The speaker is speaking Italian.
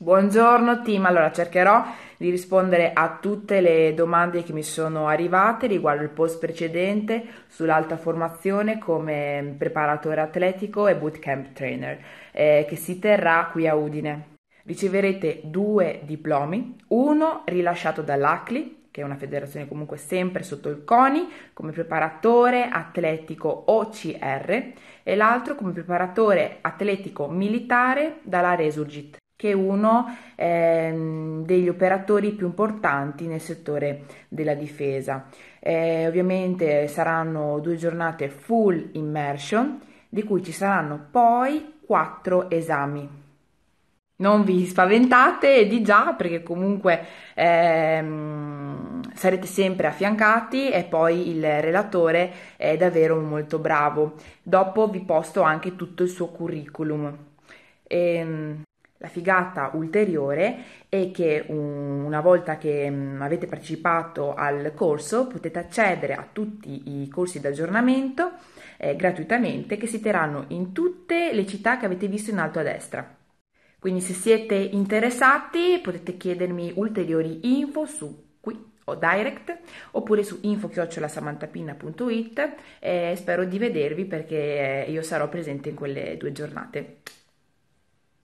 Buongiorno team, allora cercherò di rispondere a tutte le domande che mi sono arrivate riguardo il post precedente sull'alta formazione come preparatore atletico e bootcamp trainer eh, che si terrà qui a Udine. Riceverete due diplomi, uno rilasciato dall'ACLI, che è una federazione comunque sempre sotto il CONI, come preparatore atletico OCR, e l'altro come preparatore atletico militare dalla Resurgit che è uno eh, degli operatori più importanti nel settore della difesa. Eh, ovviamente saranno due giornate full immersion, di cui ci saranno poi quattro esami. Non vi spaventate di già perché comunque ehm, sarete sempre affiancati e poi il relatore è davvero molto bravo. Dopo vi posto anche tutto il suo curriculum. E, ehm, la figata ulteriore è che una volta che mm, avete partecipato al corso potete accedere a tutti i corsi d'aggiornamento eh, gratuitamente che si terranno in tutte le città che avete visto in alto a destra. Quindi se siete interessati potete chiedermi ulteriori info su qui o direct oppure su info-samantapinna.it e spero di vedervi perché io sarò presente in quelle due giornate.